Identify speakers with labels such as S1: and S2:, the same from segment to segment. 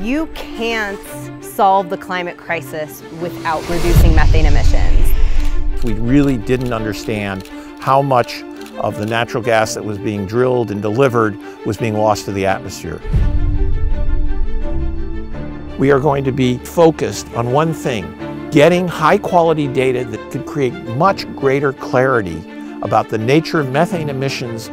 S1: You can't solve the climate crisis without reducing methane emissions.
S2: We really didn't understand how much of the natural gas that was being drilled and delivered was being lost to the atmosphere. We are going to be focused on one thing, getting high quality data that could create much greater clarity about the nature of methane emissions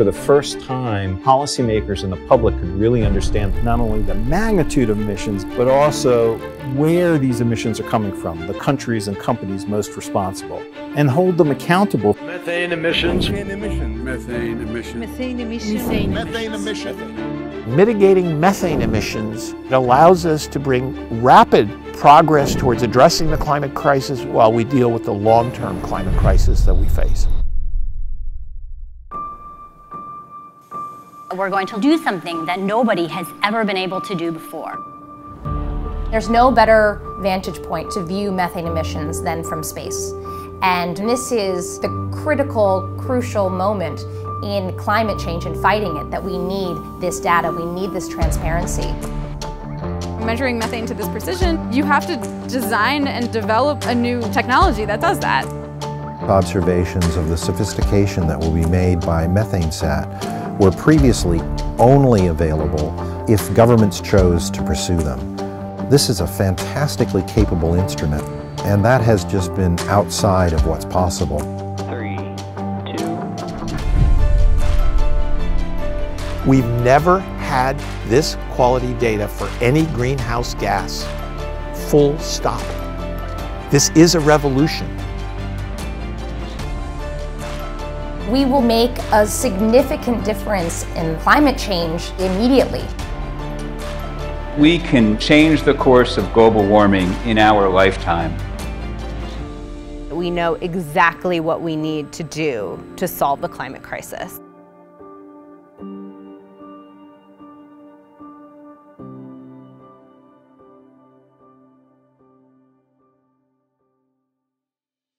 S3: For the first time, policymakers and the public could really understand not only the magnitude of emissions, but also where these emissions are coming from, the countries and companies most responsible, and hold them accountable.
S4: Methane emissions.
S5: Methane emissions. Methane emissions.
S6: Methane emissions.
S5: Methane emissions.
S2: Mitigating methane emissions allows us to bring rapid progress towards addressing the climate crisis while we deal with the long-term climate crisis that we face.
S7: We're going to do something that nobody has ever been able to do before.
S8: There's no better vantage point to view methane emissions than from space. And this is the critical, crucial moment in climate change and fighting it that we need this data, we need this transparency.
S9: Measuring methane to this precision, you have to design and develop a new technology that does that.
S10: Observations of the sophistication that will be made by MethaneSat were previously only available if governments chose to pursue them. This is a fantastically capable instrument, and that has just been outside of what's possible.
S11: Three, two.
S2: We've never had this quality data for any greenhouse gas. Full stop. This is a revolution.
S8: We will make a significant difference in climate change immediately.
S11: We can change the course of global warming in our lifetime.
S1: We know exactly what we need to do to solve the climate crisis.